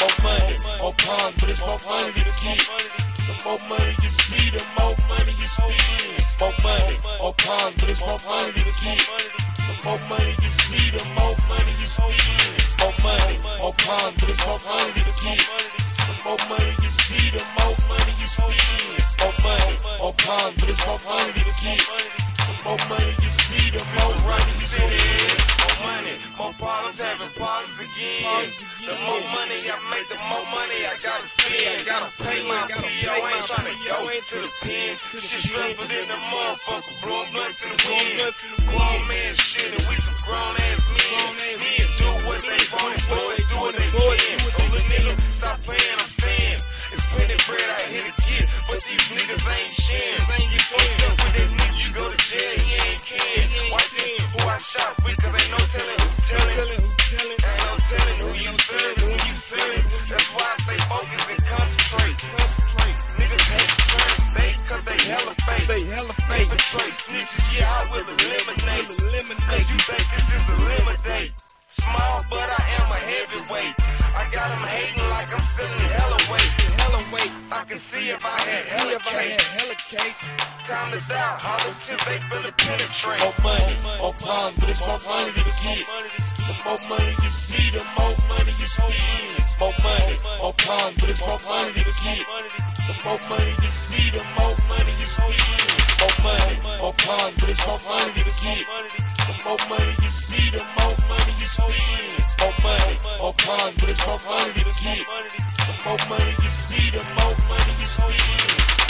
More money, more problems, but it's more money to get. The more money you see, the more money you spend. More money, more problems, but it's more money to get. The more money you see, the more money you spend. More money, more problems, but it's more money to get. The more money you see, the more money you spend. More money, more problems, but it's more money to get. The more money you see, the more money The more money I make, the more money I gotta spend. Gotta pay my PO, ain't tryna go into the pen. Shit stressful than the motherfucker, blowing blunts in the wind. Grown man shit, and we some grown ass men. Men do what they want, and do what they can. Over nigga, stop playing, I'm saying. It's plenty bread out here to get, but these niggas ain't sharing. You fucked up with that nigga, you go to jail, he ain't can. It, who I shot with, cause ain't no telling who. Ain't no telling I say focus and concentrate. Niggas hate turn state, cause they hella fake. They hella fake. Infiltrate snitches, yeah, I will eliminate. Cause you think this is a lemonade. Small, but I am a heavyweight. I got them hating like I'm selling hella weight. I can see if I had hella cake. Hella cake. Time to die. Holler till they feel it penetrate. More money, more problems, but it's more money to get. The more money you see, the more money you spend. More money, more problems, but it's more money to get. The more money you see, the more money spend. More money, more problems, but it's more money to get. The more money you see, the more money you spend. More money, more problems, but it's more money to get. The more money you see, the more money you spend.